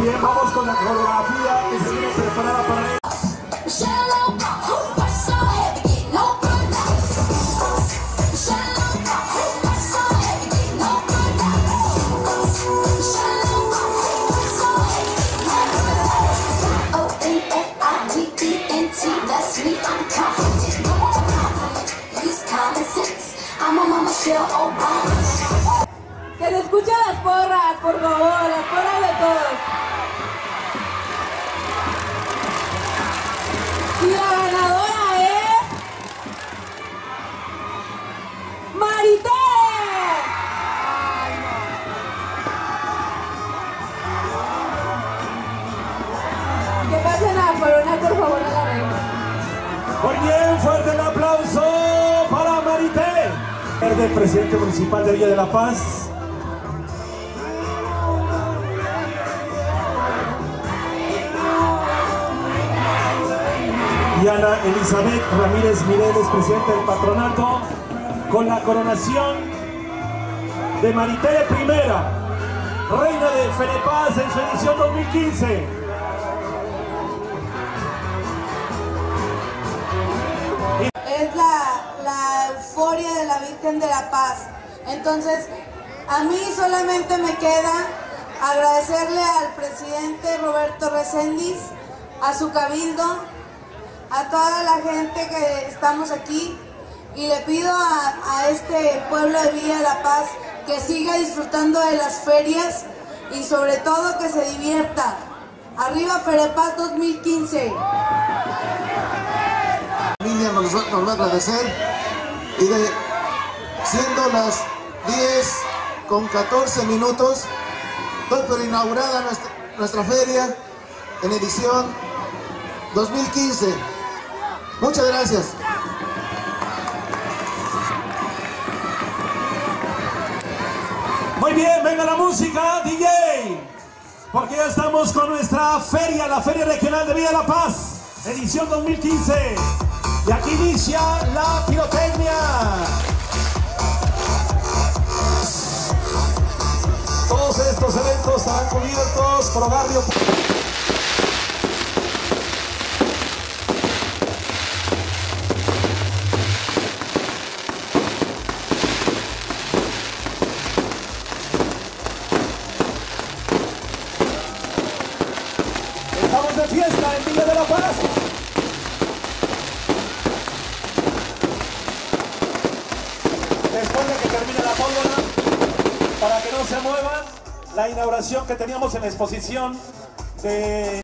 bien, vamos con la coreografía que se viene preparada para. Que se escuchen las porras, por favor, las porras de todos. Presidente municipal de Villa de la Paz. Y Ana Elizabeth Ramírez Mireles, presidente del patronato, con la coronación de Marité Primera, reina de Fenepaz en su edición 2015. De la la Paz. Entonces, a mí solamente me queda agradecerle al presidente Roberto Reséndiz, a su cabildo, a toda la gente que estamos aquí y le pido a, este pueblo de Villa de la Paz que siga disfrutando de las ferias y sobre todo que se divierta. Arriba Ferepaz 2015. familia nos va, nos va a agradecer siendo las 10 con 14 minutos doy por inaugurada nuestra, feria en edición 2015 muchas gracias Muy bien, venga la música, DJ. Porque ya estamos con nuestra feria, la Feria Regional de de la Paz, edición 2015. Y aquí inicia la cubiertos por. Estamos de fiesta en Villa de la Paz. Después de que termine la pólvora, para que no se muevan, la inauguración que teníamos en la exposición de